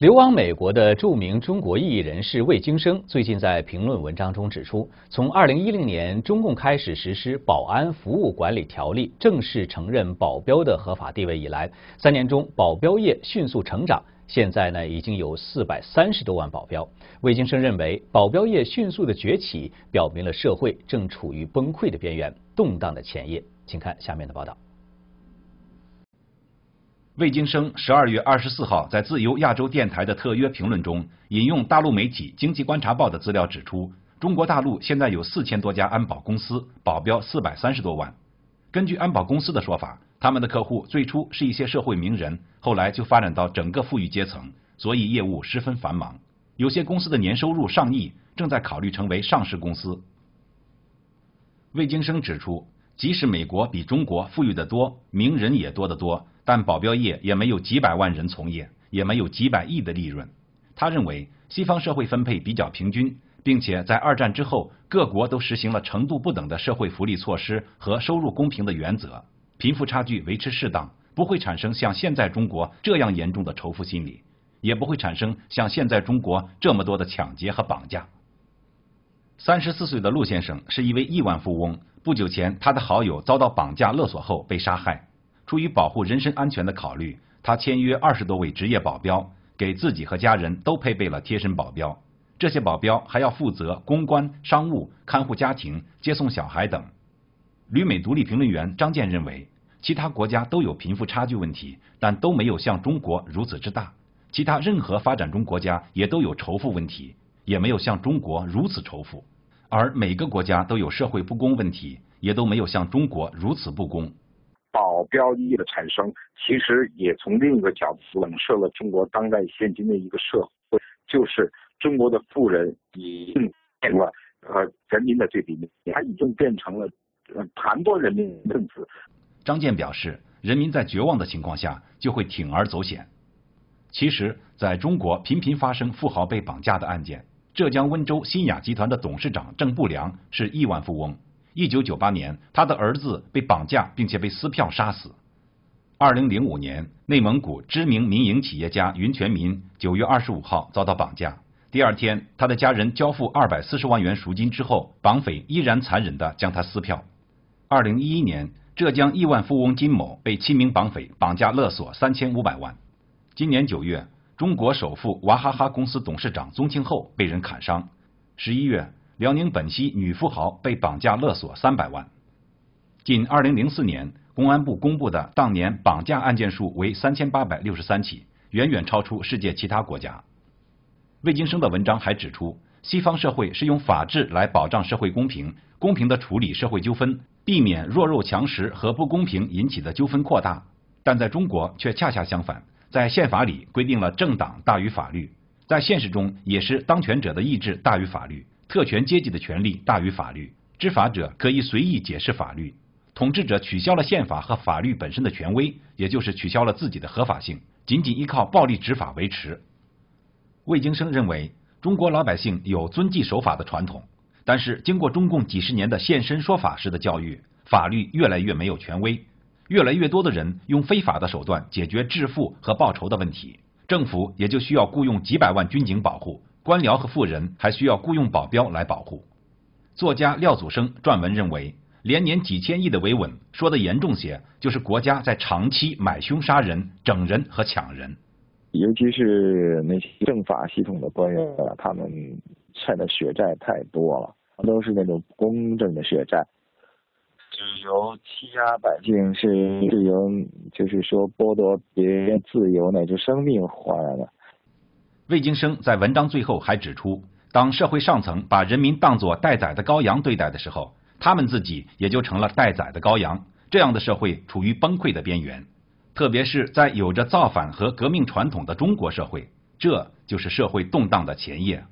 流亡美国的著名中国异议人士魏京生最近在评论文章中指出，从二零一零年中共开始实施《保安服务管理条例》，正式承认保镖的合法地位以来，三年中保镖业迅速成长，现在呢已经有四百三十多万保镖。魏京生认为，保镖业迅速的崛起，表明了社会正处于崩溃的边缘、动荡的前夜。请看下面的报道。魏京生十二月二十四号在自由亚洲电台的特约评论中，引用大陆媒体《经济观察报》的资料指出，中国大陆现在有四千多家安保公司，保镖四百三十多万。根据安保公司的说法，他们的客户最初是一些社会名人，后来就发展到整个富裕阶层，所以业务十分繁忙。有些公司的年收入上亿，正在考虑成为上市公司。魏京生指出，即使美国比中国富裕得多，名人也多得多。但保镖业也没有几百万人从业，也没有几百亿的利润。他认为西方社会分配比较平均，并且在二战之后，各国都实行了程度不等的社会福利措施和收入公平的原则，贫富差距维持适当，不会产生像现在中国这样严重的仇富心理，也不会产生像现在中国这么多的抢劫和绑架。三十四岁的陆先生是一位亿万富翁，不久前他的好友遭到绑架勒索后被杀害。出于保护人身安全的考虑，他签约二十多位职业保镖，给自己和家人都配备了贴身保镖。这些保镖还要负责公关、商务、看护家庭、接送小孩等。旅美独立评论员张健认为，其他国家都有贫富差距问题，但都没有像中国如此之大。其他任何发展中国家也都有仇富问题，也没有像中国如此仇富。而每个国家都有社会不公问题，也都没有像中国如此不公。保镖一的产生，其实也从另一个角度冷射了中国当代现今的一个社会，就是中国的富人已经变了呃人民的对立面，他已经变成了呃盘剥人民分子。张健表示，人民在绝望的情况下就会铤而走险。其实，在中国频频发生富豪被绑架的案件，浙江温州新雅集团的董事长郑不良是亿万富翁。一九九八年，他的儿子被绑架，并且被撕票杀死。二零零五年，内蒙古知名民营企业家云全民九月二十五号遭到绑架。第二天，他的家人交付二百四十万元赎金之后，绑匪依然残忍地将他撕票。二零一一年，浙江亿万富翁金某被七名绑匪绑架勒索三千五百万。今年九月，中国首富娃哈哈公司董事长宗庆后被人砍伤。十一月。辽宁本溪女富豪被绑架勒索三百万。仅2004年，公安部公布的当年绑架案件数为3863起，远远超出世界其他国家。魏京生的文章还指出，西方社会是用法治来保障社会公平，公平的处理社会纠纷，避免弱肉强食和不公平引起的纠纷扩大。但在中国却恰恰相反，在宪法里规定了政党大于法律，在现实中也是当权者的意志大于法律。特权阶级的权利大于法律，执法者可以随意解释法律，统治者取消了宪法和法律本身的权威，也就是取消了自己的合法性，仅仅依靠暴力执法维持。魏京生认为，中国老百姓有遵纪守法的传统，但是经过中共几十年的现身说法式的教育，法律越来越没有权威，越来越多的人用非法的手段解决致富和报仇的问题，政府也就需要雇佣几百万军警保护。官僚和富人还需要雇佣保镖来保护。作家廖祖生撰文认为，连年几千亿的维稳，说的严重些，就是国家在长期买凶杀人、整人和抢人。尤其是那些政法系统的官员，他们欠的血债太多了，都是那种不公正的血债。只由欺压百姓，是是由就是说剥夺别人自由乃至生命换来的。魏京生在文章最后还指出，当社会上层把人民当作待宰的羔羊对待的时候，他们自己也就成了待宰的羔羊。这样的社会处于崩溃的边缘，特别是在有着造反和革命传统的中国社会，这就是社会动荡的前夜。